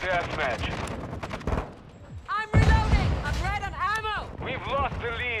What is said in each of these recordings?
deathmatch. I'm reloading! I'm red on ammo! We've lost the lead.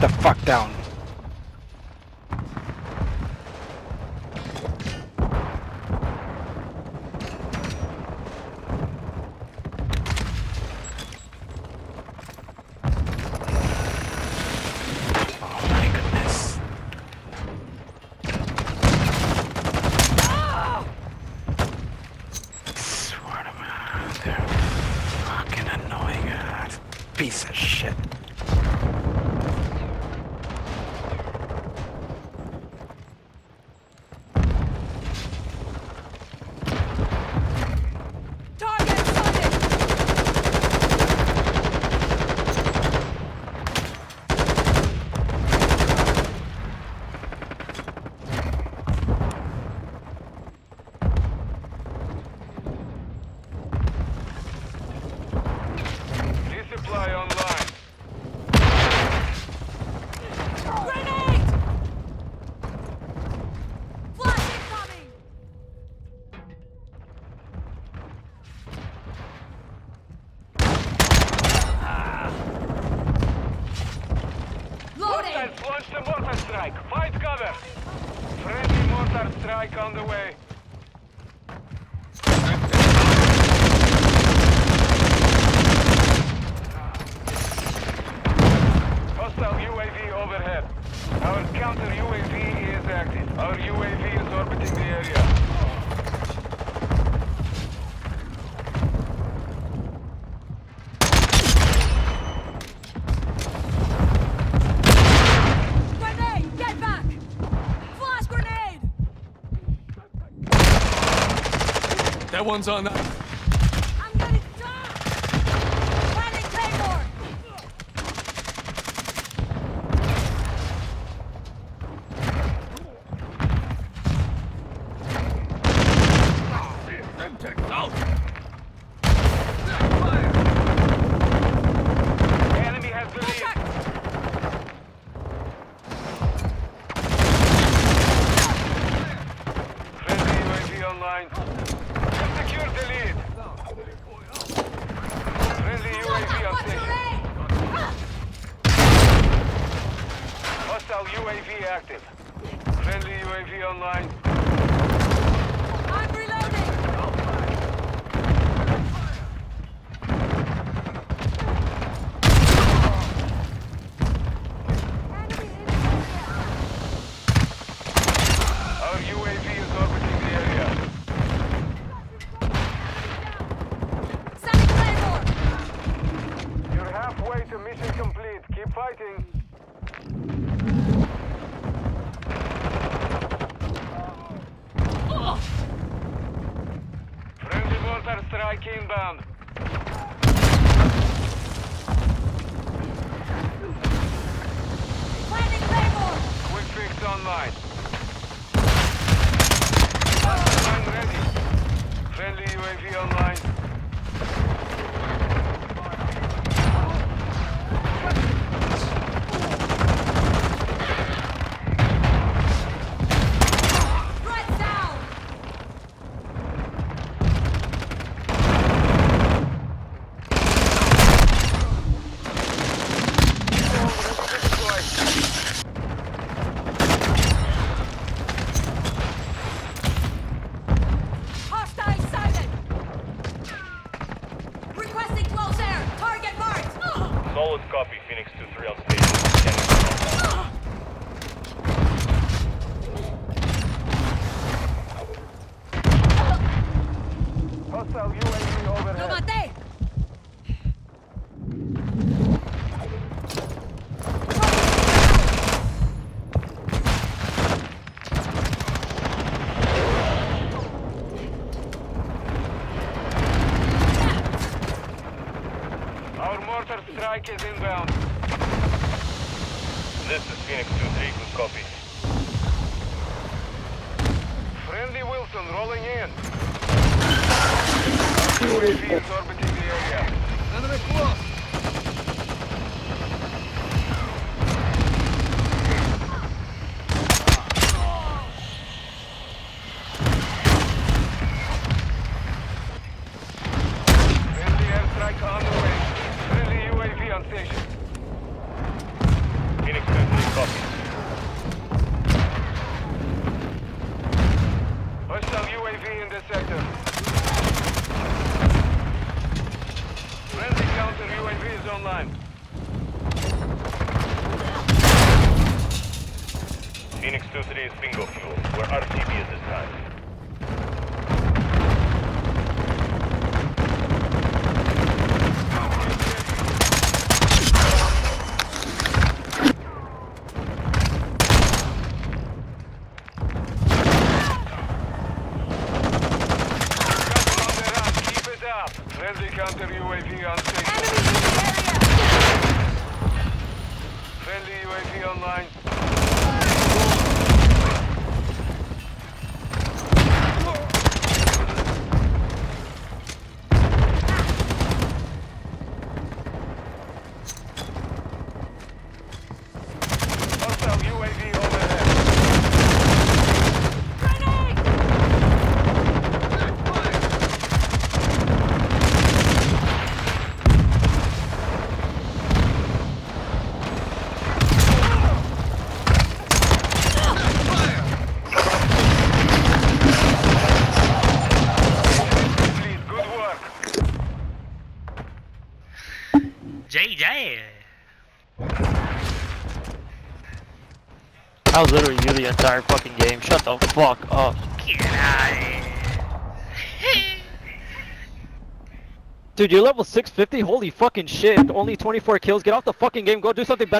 The fuck down. Hostiles launched a mortar strike. Find cover. Friendly mortar strike on the way. Hostile UAV overhead. Our counter UAV is active. Our UAV is orbiting the area. That one's on. I'm gonna die! Planning Claymore! Enemy has the lead. Friendly UAV online. Secure the lead. Friendly UAV on What's your station. aim? Hostile UAV active. Friendly UAV online. I'm reloading! Our UAV is orbiting the area. Sending Claymore! You're halfway to mission complete. Keep fighting. Friendly mortar strike inbound. Quick fix online. Ah. Online ready. Friendly UAV online. Threat down! Hostile sighted! Requesting close air! Target marked! Solid copy, Phoenix 2-3 on station. Scanning. Hostile UAV ¡Lo overhead. maté! Our strike is inbound. This is Phoenix 2-3, good copy. Friendly Wheelson rolling in. UAV is orbiting the area. Enemy close. Friendly airstrike on the way. Friendly UAV on. Phoenix 2-3, copy. Hostile UAV in this sector. Friendly counter UAV is online. Phoenix 2-3 is bingo fuel. We're RTB at this time. Got on the run. Keep it up. Friendly counter UAV on station. Enemies in the area! Friendly UAV online. Hostile UAV overhead. Grenade! Please, good work. JJ. I was literally you the entire fucking game. Shut the fuck up. Dude, you're level 650? Holy fucking shit. Only 24 kills. Get off the fucking game. Go do something better.